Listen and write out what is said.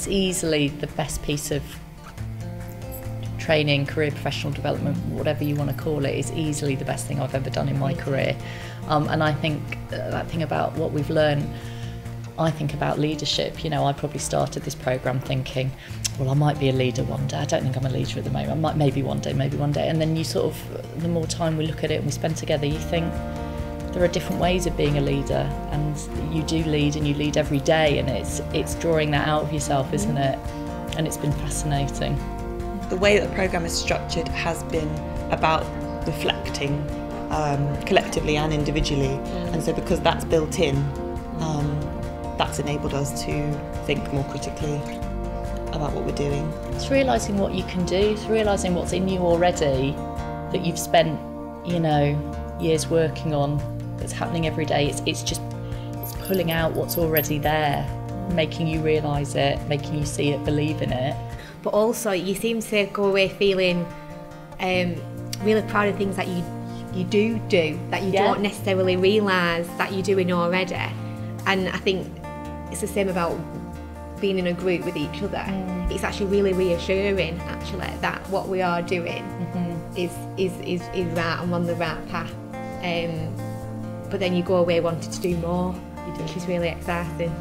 it's easily the best piece of training, career professional development, whatever you want to call it, is easily the best thing I've ever done in my career. Um, and I think that thing about what we've learned, I think about leadership. You know, I probably started this program thinking, well, I might be a leader one day. I don't think I'm a leader at the moment. I might maybe one day, maybe one day. And then you sort of, the more time we look at it and we spend together, you think there are different ways of being a leader, and you do lead, and you lead every day, and it's it's drawing that out of yourself, isn't it? And it's been fascinating. The way that the programme is structured has been about reflecting um, collectively and individually, mm. and so because that's built in, um, that's enabled us to think more critically about what we're doing. It's realising what you can do, it's realising what's in you already that you've spent, you know, years working on that's happening every day. It's, it's just it's pulling out what's already there, making you realise it, making you see it, believe in it. But also, you seem to go away feeling um, really proud of things that you you do do that you yeah. don't necessarily realise that you're doing already. And I think it's the same about being in a group with each other. Mm. It's actually really reassuring, actually, that what we are doing mm-hmm. is, is, is, is right and on the right path. Um, but then you go away wanting to do more, which is really exciting.